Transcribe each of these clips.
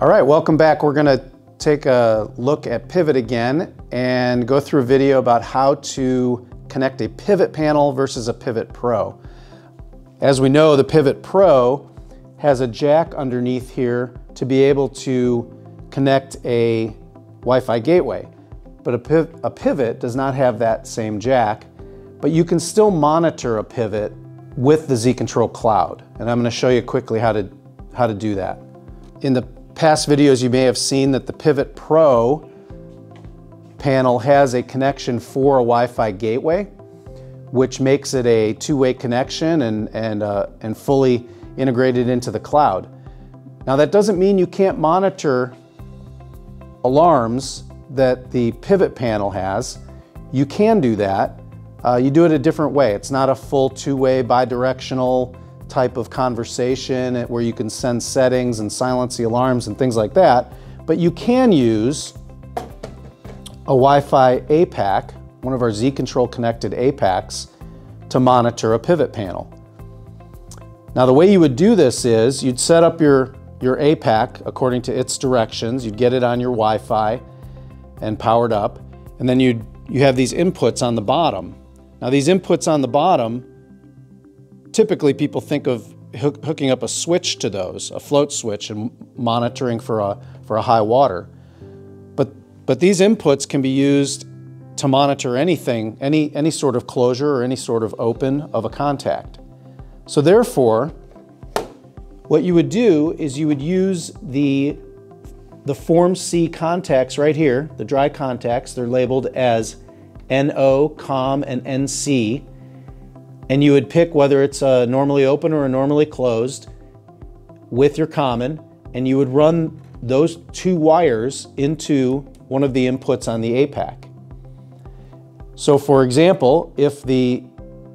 All right, welcome back. We're gonna take a look at Pivot again and go through a video about how to connect a Pivot panel versus a Pivot Pro. As we know, the Pivot Pro has a jack underneath here to be able to connect a Wi-Fi gateway. But a, piv a pivot does not have that same jack, but you can still monitor a pivot with the Z-Control Cloud. And I'm gonna show you quickly how to, how to do that. In the past videos, you may have seen that the Pivot Pro panel has a connection for a Wi-Fi gateway, which makes it a two-way connection and, and, uh, and fully integrated into the cloud. Now that doesn't mean you can't monitor alarms that the pivot panel has. You can do that. Uh, you do it a different way. It's not a full two-way bidirectional type of conversation where you can send settings and silence the alarms and things like that. But you can use a Wi-Fi APak, one of our Z-Control connected APaks, to monitor a pivot panel. Now the way you would do this is you'd set up your, your APak according to its directions. You'd get it on your Wi-Fi and powered up. And then you'd, you have these inputs on the bottom. Now these inputs on the bottom typically people think of hook, hooking up a switch to those, a float switch, and monitoring for a, for a high water. But, but these inputs can be used to monitor anything, any, any sort of closure or any sort of open of a contact. So therefore, what you would do is you would use the, the Form C contacts right here, the dry contacts, they're labeled as NO, COM, and NC and you would pick whether it's a normally open or a normally closed with your common, and you would run those two wires into one of the inputs on the APak. So for example, if the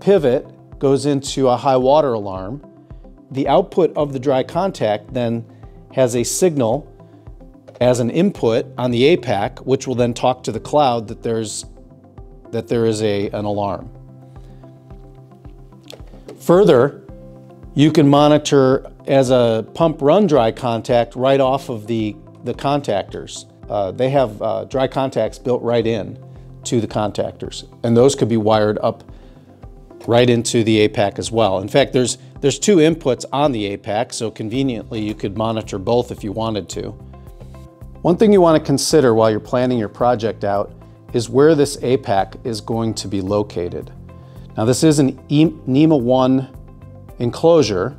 pivot goes into a high water alarm, the output of the dry contact then has a signal as an input on the APak, which will then talk to the cloud that there's that there is a, an alarm. Further, you can monitor as a pump run dry contact right off of the, the contactors. Uh, they have uh, dry contacts built right in to the contactors, and those could be wired up right into the APak as well. In fact, there's, there's two inputs on the APak, so conveniently you could monitor both if you wanted to. One thing you want to consider while you're planning your project out is where this APak is going to be located. Now this is an NEMA 1 enclosure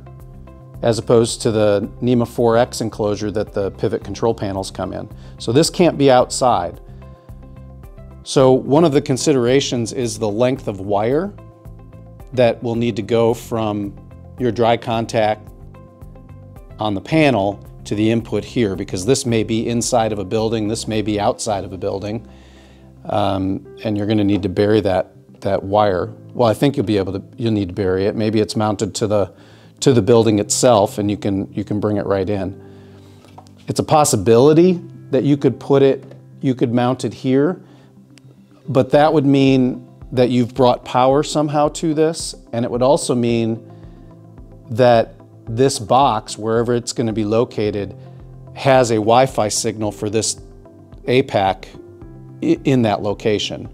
as opposed to the NEMA 4X enclosure that the pivot control panels come in. So this can't be outside. So one of the considerations is the length of wire that will need to go from your dry contact on the panel to the input here because this may be inside of a building, this may be outside of a building, um, and you're going to need to bury that that wire. Well, I think you'll be able to, you'll need to bury it. Maybe it's mounted to the, to the building itself and you can, you can bring it right in. It's a possibility that you could put it, you could mount it here, but that would mean that you've brought power somehow to this. And it would also mean that this box, wherever it's gonna be located, has a Wi-Fi signal for this APak in that location.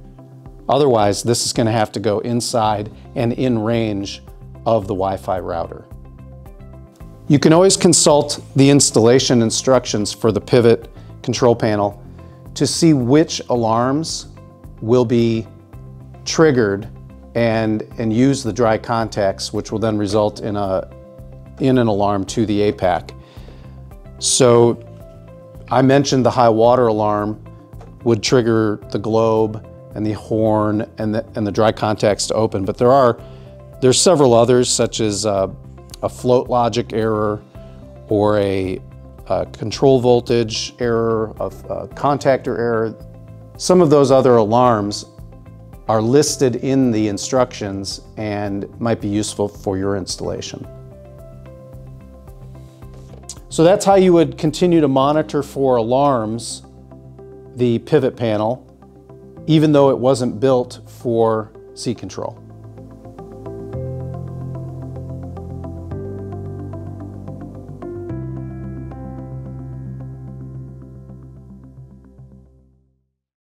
Otherwise, this is going to have to go inside and in range of the Wi-Fi router. You can always consult the installation instructions for the pivot control panel to see which alarms will be triggered and, and use the dry contacts, which will then result in, a, in an alarm to the APak. So I mentioned the high water alarm would trigger the globe and the horn and the, and the dry contacts to open. But there are there's several others such as uh, a float logic error or a, a control voltage error, a, a contactor error. Some of those other alarms are listed in the instructions and might be useful for your installation. So that's how you would continue to monitor for alarms the pivot panel even though it wasn't built for Z-Control.